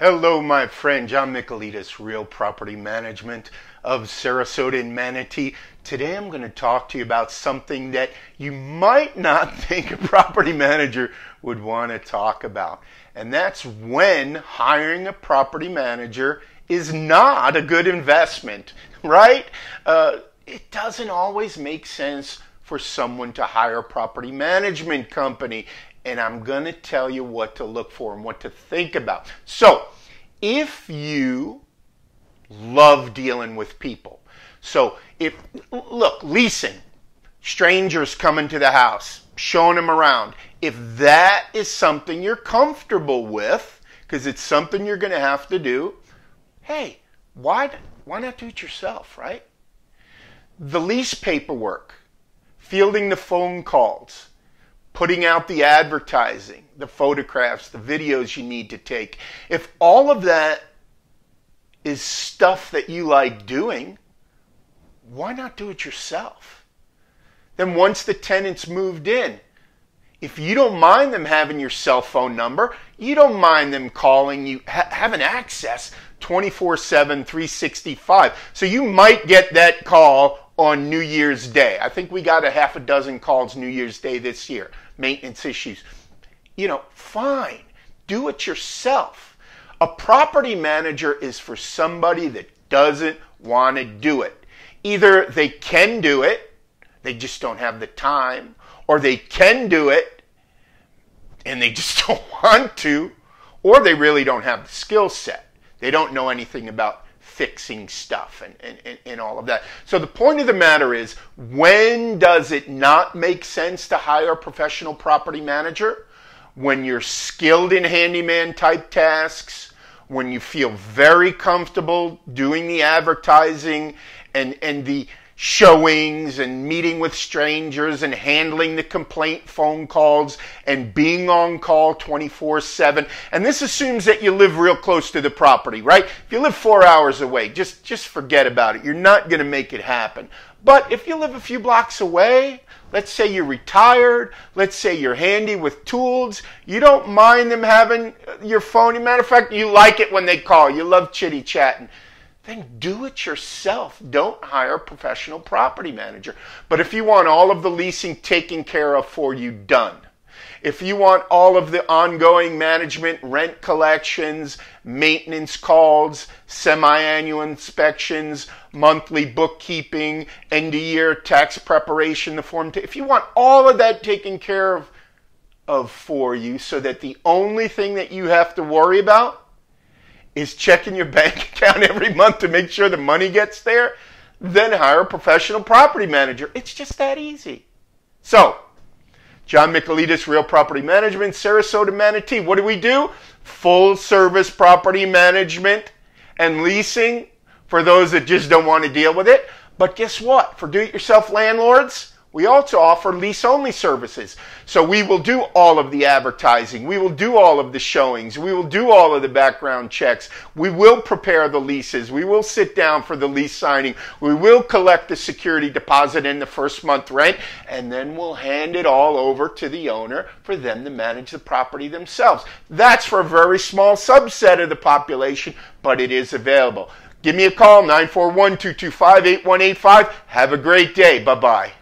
Hello, my friend. John Michaelides, Real Property Management of Sarasota and Manatee. Today I'm going to talk to you about something that you might not think a property manager would want to talk about. And that's when hiring a property manager is not a good investment, right? Uh, it doesn't always make sense for someone to hire a property management company and I'm going to tell you what to look for and what to think about. So, if you love dealing with people, so if, look, leasing, strangers coming to the house, showing them around, if that is something you're comfortable with, because it's something you're going to have to do, hey, why, why not do it yourself, right? The lease paperwork, fielding the phone calls, putting out the advertising, the photographs, the videos you need to take, if all of that is stuff that you like doing, why not do it yourself? Then once the tenants moved in, if you don't mind them having your cell phone number, you don't mind them calling you, ha- having access 24 7, 365. So you might get that call on New Year's Day. I think we got a half a dozen calls New Year's Day this year, maintenance issues. You know, fine, do it yourself. A property manager is for somebody that doesn't want to do it. Either they can do it, they just don't have the time, or they can do it and they just don't want to, or they really don't have the skill set. They don't know anything about fixing stuff and, and, and, all of that. So the point of the matter is when does it not make sense to hire a professional property manager? When you're skilled in handyman type tasks, when you feel very comfortable doing the advertising and, and the showings and meeting with strangers and handling the complaint phone calls and being on call 24 7 and this assumes that you live real close to the property right? If you live four hours away just just forget about it. You're not going to make it happen. But if you live a few blocks away let's say you're retired let's say you're handy with tools you don't mind them having your phone. In matter of fact you like it when they call. You love chitty chatting then do it yourself. Don't hire a professional property manager. But if you want all of the leasing taken care of for you done, if you want all of the ongoing management, rent collections, maintenance calls, semi annual inspections, monthly bookkeeping, end of year tax preparation, the form, t- if you want all of that taken care of, of for you so that the only thing that you have to worry about is checking your bank account every month to make sure the money gets there, then hire a professional property manager. It's just that easy. So, John Michaelides, Real Property Management, Sarasota, Manatee. What do we do? Full service property management and leasing for those that just don't want to deal with it. But guess what? For do it yourself landlords, we also offer lease only services. So we will do all of the advertising. We will do all of the showings. We will do all of the background checks. We will prepare the leases. We will sit down for the lease signing. We will collect the security deposit in the first month rent. And then we'll hand it all over to the owner for them to manage the property themselves. That's for a very small subset of the population, but it is available. Give me a call, 941 225 8185. Have a great day. Bye bye.